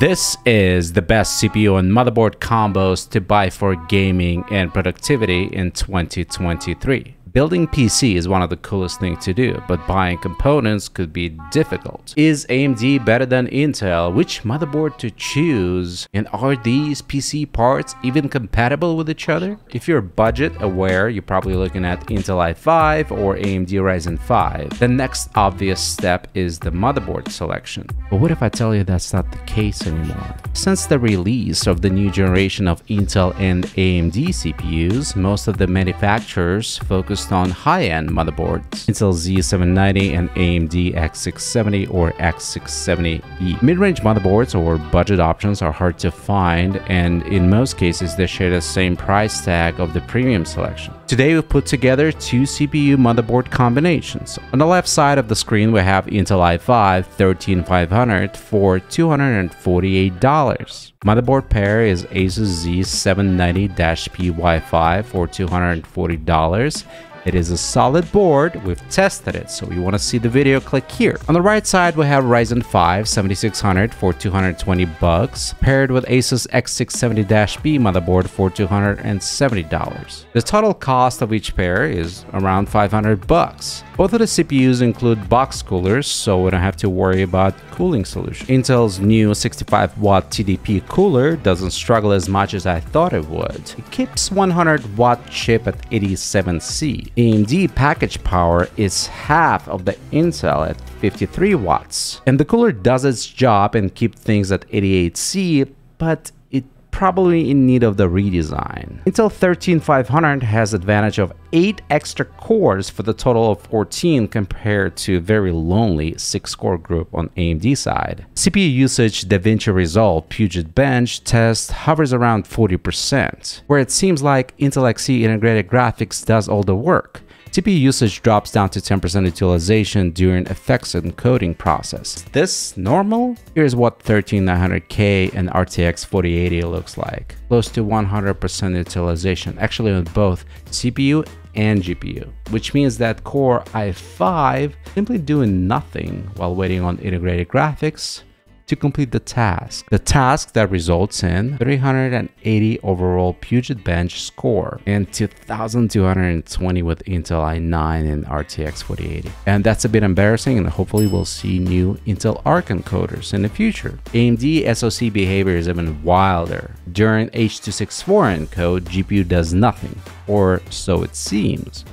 This is the best CPU and motherboard combos to buy for gaming and productivity in 2023. Building PC is one of the coolest things to do, but buying components could be difficult. Is AMD better than Intel? Which motherboard to choose? And are these PC parts even compatible with each other? If you're budget aware, you're probably looking at Intel i5 or AMD Ryzen 5. The next obvious step is the motherboard selection. But what if I tell you that's not the case anymore? Since the release of the new generation of Intel and AMD CPUs, most of the manufacturers focused on high-end motherboards, Intel Z790 and AMD X670 or X670E. Mid-range motherboards or budget options are hard to find and in most cases they share the same price tag of the premium selection. Today we've put together two CPU motherboard combinations. On the left side of the screen we have Intel i5 13500 for $248. Motherboard pair is Asus Z790-P Wi-Fi for $240 it is a solid board, we've tested it, so you want to see the video, click here. On the right side, we have Ryzen 5 7600 for 220 bucks, paired with Asus X670-P motherboard for $270. The total cost of each pair is around 500 bucks. Both of the CPUs include box coolers, so we don't have to worry about cooling solution. Intel's new 65 watt TDP cooler doesn't struggle as much as I thought it would. It keeps 100 watt chip at 87C. AMD package power is half of the Intel at 53 watts. And the cooler does its job and keep things at 88C, but probably in need of the redesign. Intel 13500 has advantage of 8 extra cores for the total of 14 compared to very lonely 6 core group on AMD side. CPU usage DaVinci Resolve Puget Bench test hovers around 40%, where it seems like Intel Xe integrated graphics does all the work. CPU usage drops down to 10% utilization during effects encoding process. Is this normal? Here's what 13900K and RTX 4080 looks like. Close to 100% utilization, actually on both CPU and GPU, which means that Core i5 simply doing nothing while waiting on integrated graphics to complete the task. The task that results in 380 overall Puget Bench score and 2220 with Intel i9 and RTX 4080. And that's a bit embarrassing and hopefully we'll see new Intel Arc encoders in the future. AMD SoC behavior is even wilder. During H.264 encode, GPU does nothing, or so it seems.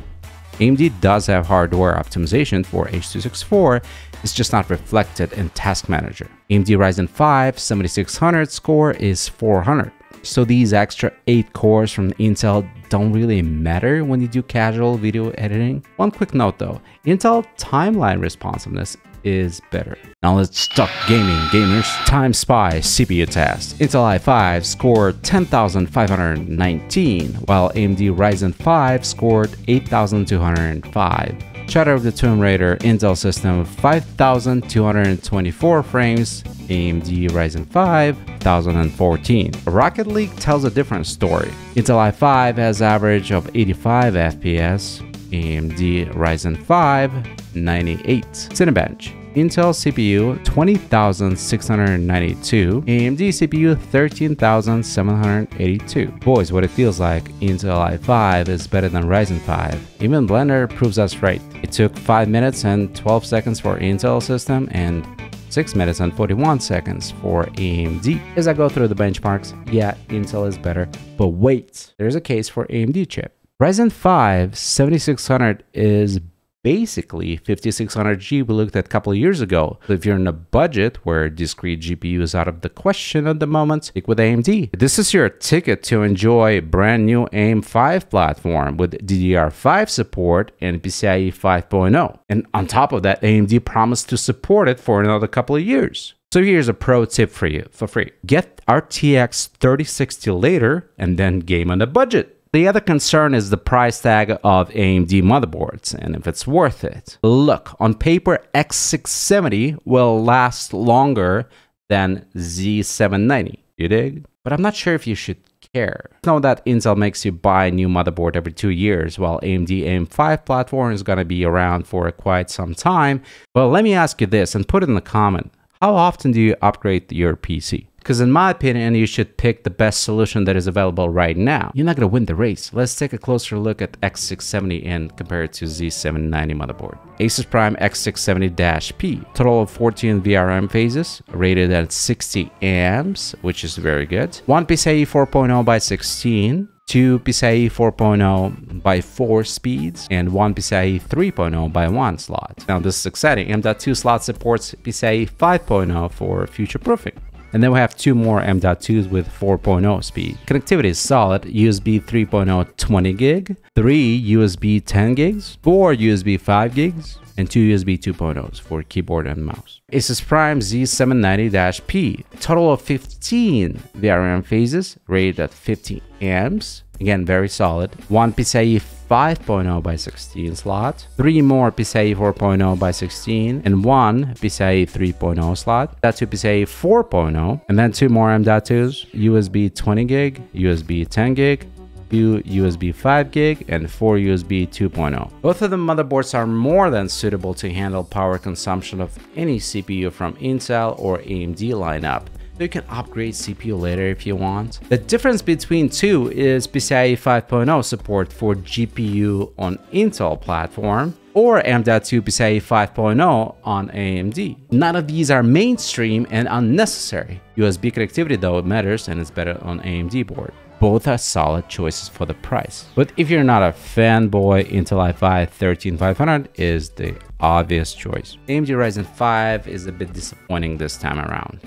AMD does have hardware optimization for H.264, it's just not reflected in Task Manager. AMD Ryzen 5 7600 score is 400. So these extra 8 cores from Intel don't really matter when you do casual video editing. One quick note though, Intel timeline responsiveness is better. Now let's talk gaming, gamers. Time Spy CPU test. Intel i5 scored 10,519, while AMD Ryzen 5 scored 8,205. Shadow of the Tomb Raider Intel system 5224 frames, AMD Ryzen 5 1014. Rocket League tells a different story. Intel i5 has average of 85 FPS, AMD Ryzen 5 98. Cinebench Intel CPU 20,692, AMD CPU 13,782. Boys, what it feels like, Intel i5 is better than Ryzen 5. Even Blender proves us right. It took 5 minutes and 12 seconds for Intel system and 6 minutes and 41 seconds for AMD. As I go through the benchmarks, yeah, Intel is better, but wait, there's a case for AMD chip. Ryzen 5 7600 is basically 5600G we looked at a couple of years ago. If you're in a budget where discrete GPU is out of the question at the moment, stick with AMD. This is your ticket to enjoy brand new AM5 platform with DDR5 support and PCIe 5.0. And on top of that, AMD promised to support it for another couple of years. So here's a pro tip for you for free. Get RTX 3060 later and then game on a budget. The other concern is the price tag of AMD motherboards and if it's worth it. Look, on paper, X670 will last longer than Z790. You dig? But I'm not sure if you should care. Know that Intel makes you buy a new motherboard every two years, while AMD AM5 platform is going to be around for quite some time. But let me ask you this and put it in the comment. How often do you upgrade your PC? Because in my opinion, you should pick the best solution that is available right now. You're not going to win the race. Let's take a closer look at X670 and compare it to Z790 motherboard. Asus Prime X670-P. Total of 14 VRM phases, rated at 60 amps, which is very good. One PCIe 4.0 by 16, two PCIe 4.0 by 4 speeds, and one PCIe 3.0 by 1 slot. Now this is exciting. M.2 slot supports PCIe 5.0 for future proofing. And then we have two more M.2s with 4.0 speed. Connectivity is solid, USB 3.0 20 gig, three USB 10 gigs, four USB 5 gigs, and two USB 2.0s for keyboard and mouse. Asus Prime Z790-P, total of 15 VRM phases, rated at 50 amps, again very solid, one PCIe 5.0 by 16 slot, three more PCIe 4.0 by 16, and one PCIe 3.0 slot, that's two PCIe 4.0, and then two more M.2s, USB 20 gig, USB 10 gig, few USB 5 gig and 4 USB 2.0. Both of the motherboards are more than suitable to handle power consumption of any CPU from Intel or AMD lineup. You can upgrade CPU later if you want. The difference between two is PCIe 5.0 support for GPU on Intel platform or M.2 PCIe 5.0 on AMD. None of these are mainstream and unnecessary. USB connectivity though matters and it's better on AMD board both are solid choices for the price. But if you're not a fanboy, Intel i5 13500 is the obvious choice. AMD Ryzen 5 is a bit disappointing this time around.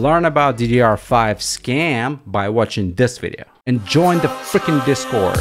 Learn about DDR5 scam by watching this video and join the freaking Discord.